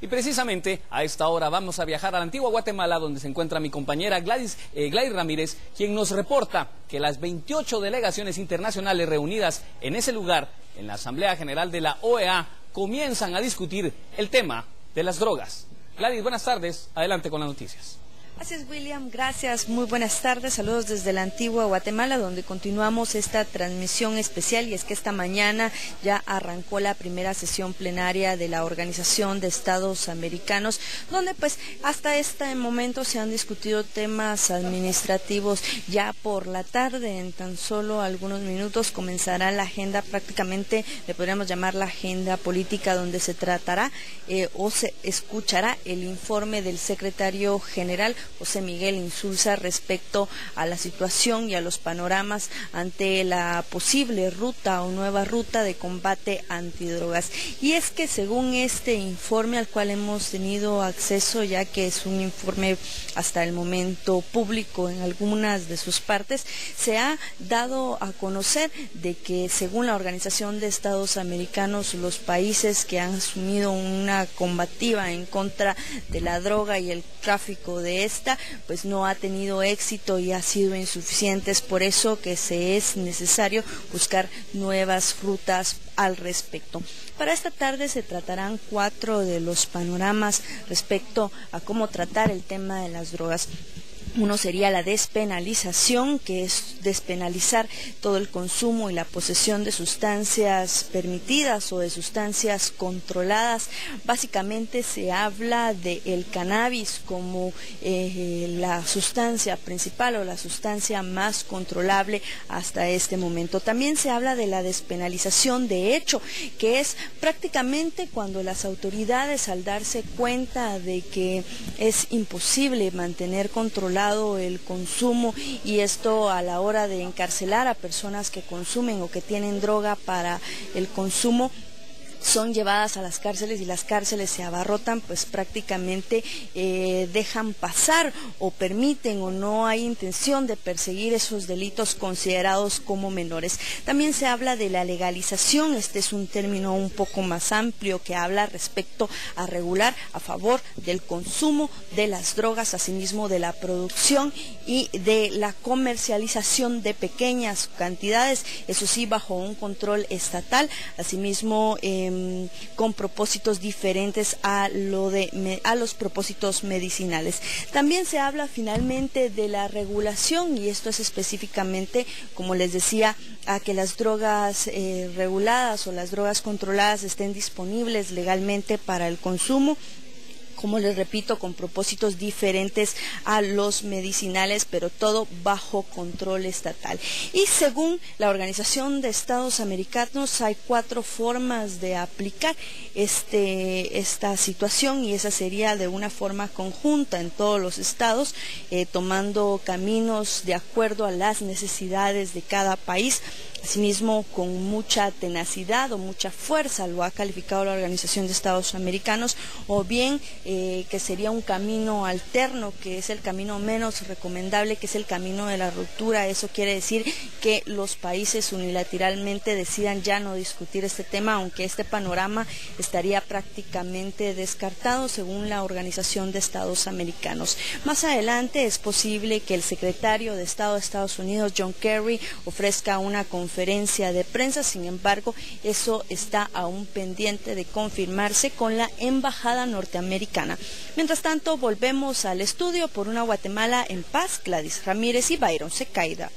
Y precisamente a esta hora vamos a viajar a la antigua Guatemala, donde se encuentra mi compañera Gladys, eh, Gladys Ramírez, quien nos reporta que las 28 delegaciones internacionales reunidas en ese lugar, en la Asamblea General de la OEA, comienzan a discutir el tema de las drogas. Gladys, buenas tardes. Adelante con las noticias. Gracias William, gracias, muy buenas tardes, saludos desde la antigua Guatemala donde continuamos esta transmisión especial. Y es que esta mañana ya arrancó la primera sesión plenaria de la Organización de Estados Americanos donde pues hasta este momento se han discutido temas administrativos. Ya por la tarde, en tan solo algunos minutos comenzará la agenda prácticamente, le podríamos llamar la agenda política donde se tratará eh, o se escuchará el informe del secretario general José Miguel Insulza respecto a la situación y a los panoramas ante la posible ruta o nueva ruta de combate antidrogas. Y es que según este informe al cual hemos tenido acceso, ya que es un informe hasta el momento público en algunas de sus partes, se ha dado a conocer de que según la Organización de Estados Americanos, los países que han asumido una combativa en contra de la droga y el tráfico de esta, pues no ha tenido éxito y ha sido insuficiente. Es por eso que se es necesario buscar nuevas rutas al respecto. Para esta tarde se tratarán cuatro de los panoramas respecto a cómo tratar el tema de las drogas. Uno sería la despenalización, que es despenalizar todo el consumo y la posesión de sustancias permitidas o de sustancias controladas. Básicamente se habla del el cannabis como eh, la sustancia principal o la sustancia más controlable hasta este momento. También se habla de la despenalización de hecho, que es prácticamente cuando las autoridades al darse cuenta de que es imposible mantener controlado el consumo y esto a la hora de encarcelar a personas que consumen o que tienen droga para el consumo son llevadas a las cárceles y las cárceles se abarrotan, pues prácticamente eh, dejan pasar o permiten o no hay intención de perseguir esos delitos considerados como menores. También se habla de la legalización, este es un término un poco más amplio que habla respecto a regular a favor del consumo de las drogas, asimismo de la producción y de la comercialización de pequeñas cantidades, eso sí, bajo un control estatal, asimismo eh, Em, con propósitos diferentes a, los propósitos medicinales. También se habla finalmente de la regulación y esto es específicamente, como les decía, a que las drogas eh, reguladas o las drogas controladas estén disponibles legalmente para el consumo como les repito, con propósitos diferentes a los medicinales, pero todo bajo control estatal. Y según la Organización de Estados Americanos, hay cuatro formas de aplicar este, esta situación y esa sería de una forma conjunta en todos los estados, eh, tomando caminos de acuerdo a las necesidades de cada país Asimismo, con mucha tenacidad o mucha fuerza lo ha calificado la Organización de Estados Americanos, o bien eh, que sería un camino alterno, que es el camino menos recomendable, que es el camino de la ruptura. Eso quiere decir que los países unilateralmente decidan ya no discutir este tema, aunque este panorama estaría prácticamente descartado según la Organización de Estados Americanos. Más adelante es posible que el secretario de Estado de Estados Unidos, John Kerry, ofrezca una conferencia conferencia de prensa, sin embargo, eso está aún pendiente de confirmarse con la embajada norteamericana. Mientras tanto, volvemos al estudio por una Guatemala en paz, Gladys Ramírez y Byron Secaida.